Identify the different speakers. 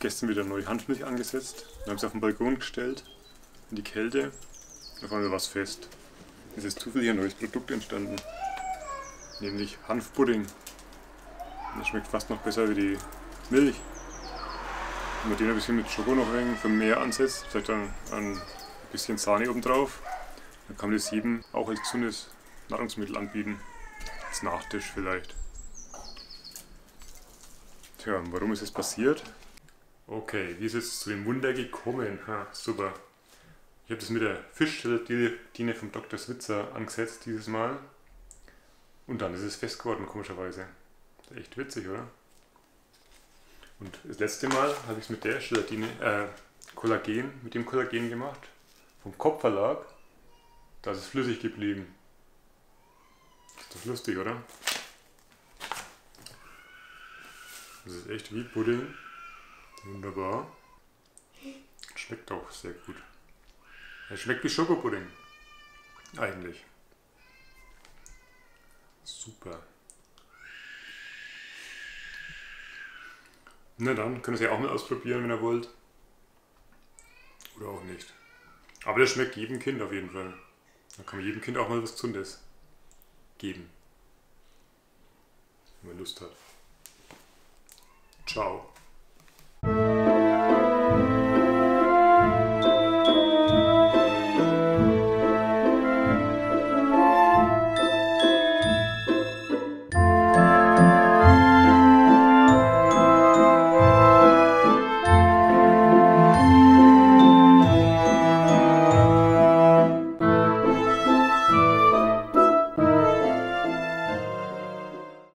Speaker 1: gestern wieder neue Hanfmilch angesetzt. Wir haben es auf den Balkon gestellt, in die Kälte. Da war was fest. Es ist zufällig ein neues Produkt entstanden. Nämlich Hanfpudding. Das schmeckt fast noch besser wie die Milch. Wenn man den ein bisschen mit Schoko noch für mehr ansetzt, vielleicht dann ein bisschen Sahne oben drauf, dann kann man das jedem auch als gesundes Nahrungsmittel anbieten. Als Nachtisch vielleicht. Tja, warum ist es passiert? Okay, wie ist es zu dem Wunder gekommen? Ha, super. Ich habe das mit der Fischgelatine vom Dr. Switzer angesetzt dieses Mal. Und dann ist es fest geworden, komischerweise. Echt witzig, oder? Und das letzte Mal habe ich es mit der Gelatine, äh, Kollagen, mit dem Kollagen gemacht. Vom Kopfverlag. Da ist es flüssig geblieben. Ist doch lustig, oder? Das ist echt wie Pudding. Wunderbar. Schmeckt auch sehr gut. Er schmeckt wie Schokopudding. Eigentlich. Super. Na dann, könnt ihr es ja auch mal ausprobieren, wenn ihr wollt. Oder auch nicht. Aber der schmeckt jedem Kind auf jeden Fall. Da kann man jedem Kind auch mal was Gesundes geben. Wenn man Lust hat. Ciao.